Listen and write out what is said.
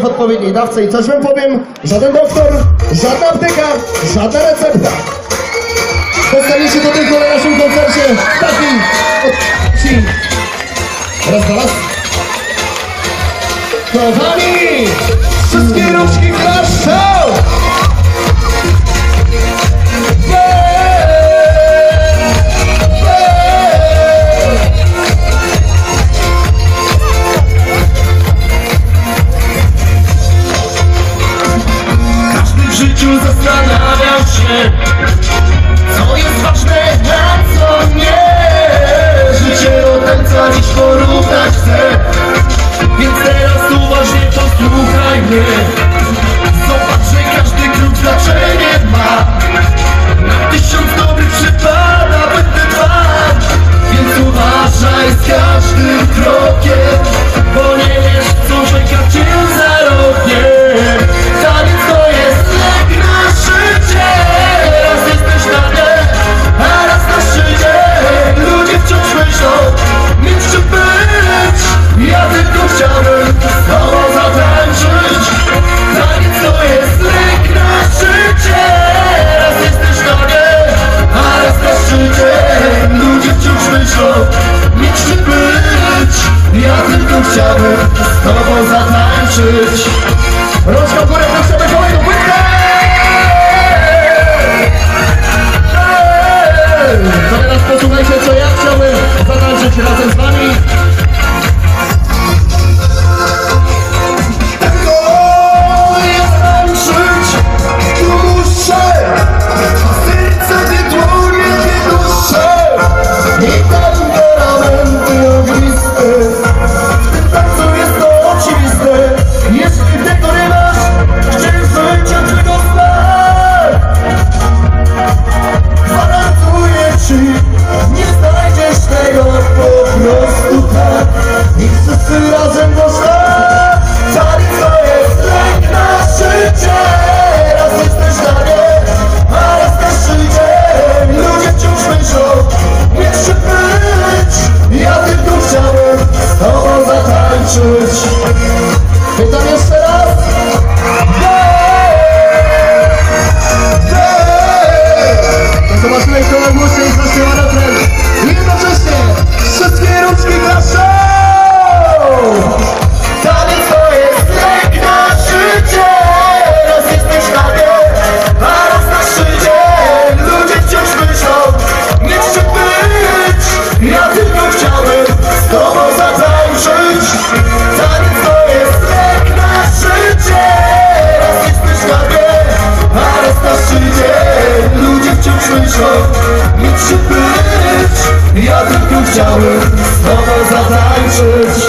w odpowiedniej dawce i coś wam powiem, żaden doktor, żadna apteka, żadna recepta. Dostaniecie to tylko na naszym koncercie takim odcinek Raz, dwa, raz. Kochani, wszystkie ruczki klaszcze! bym chciał z tobą zatańczyć. church chciałbym z tobą zatańczyć.